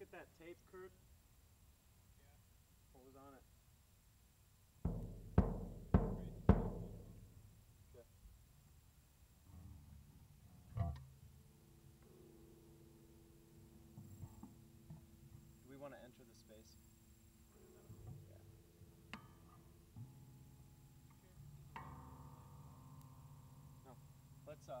look at that tape, Kurt? Yeah. What was on it? Okay. Do we want to enter the space? Yeah. No. Let's uh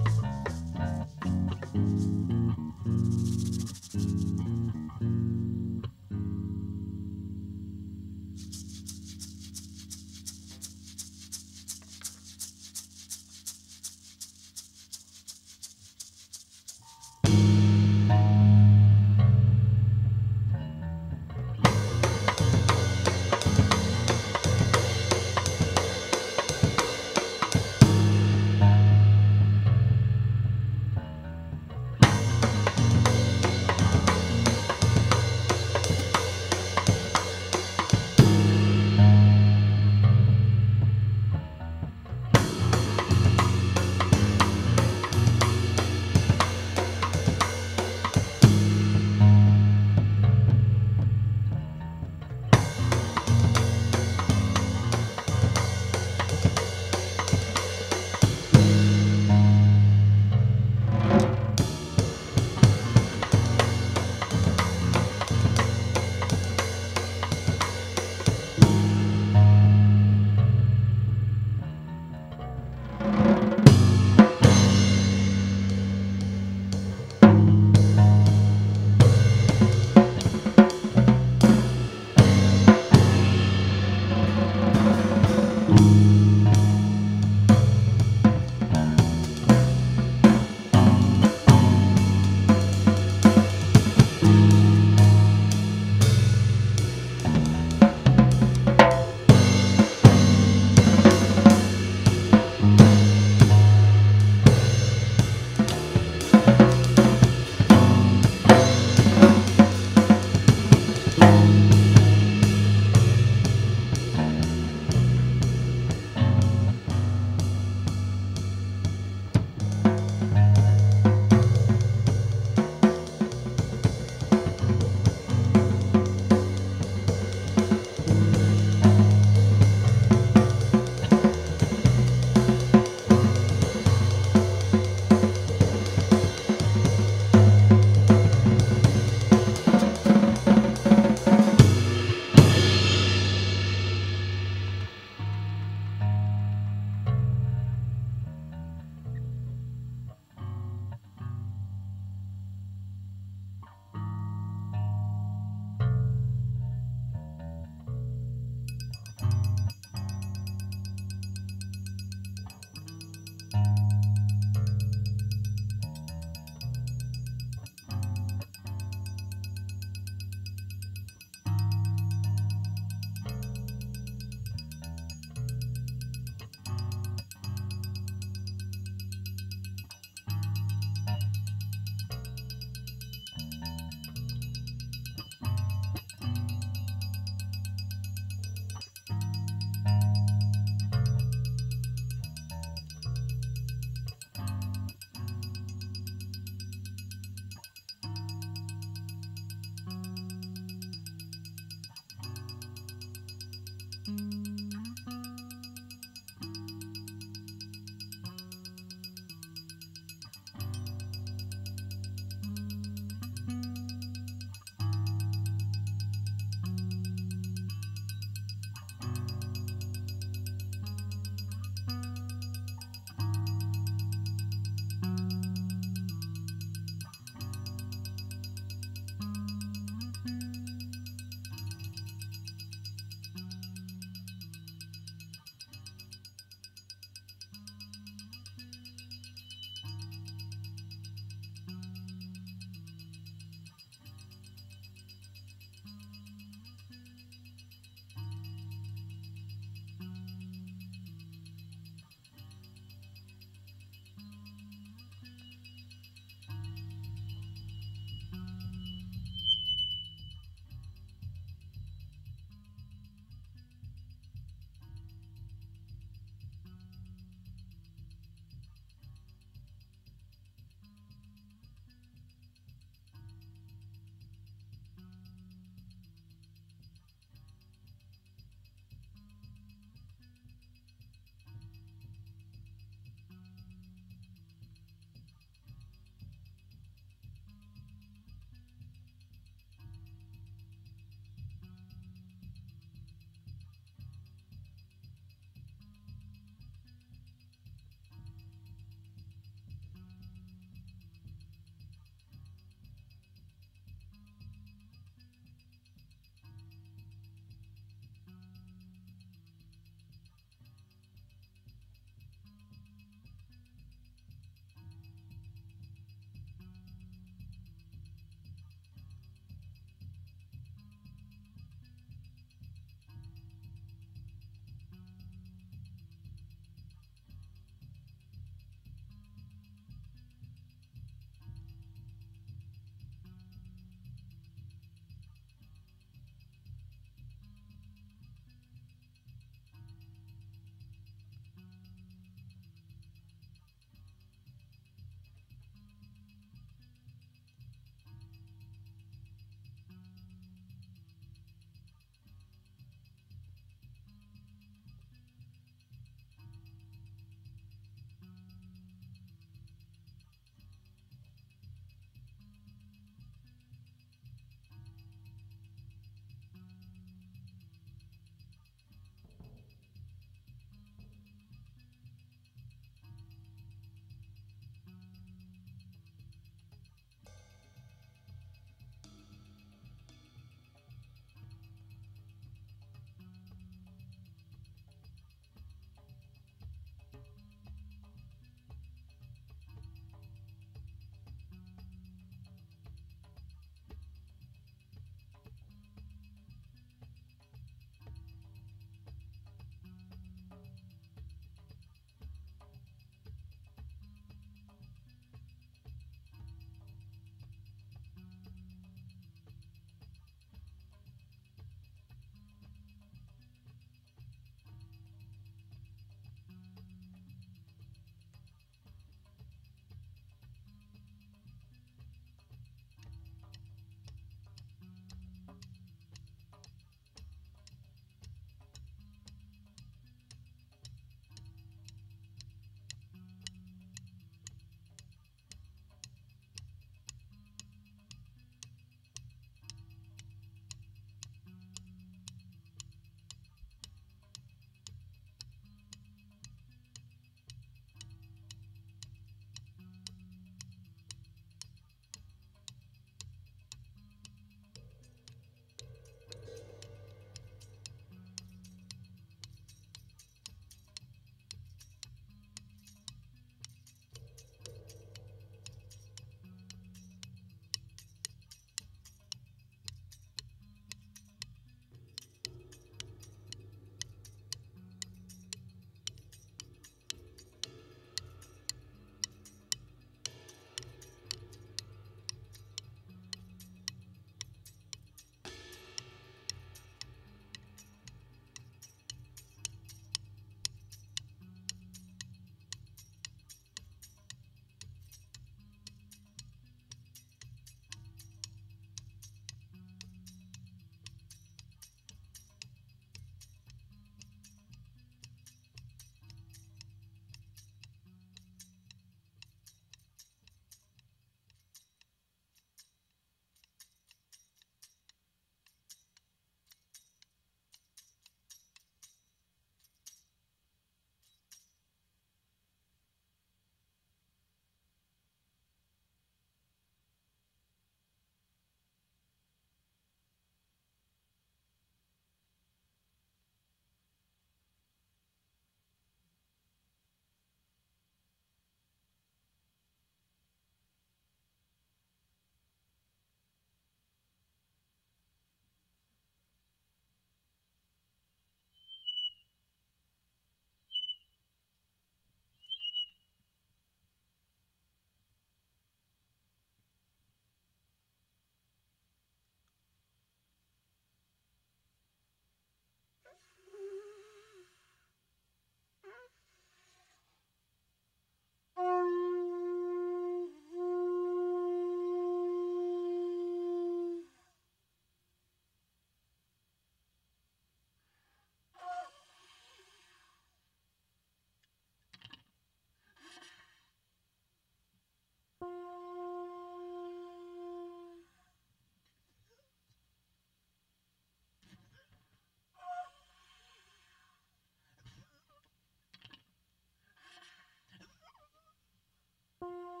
Bye.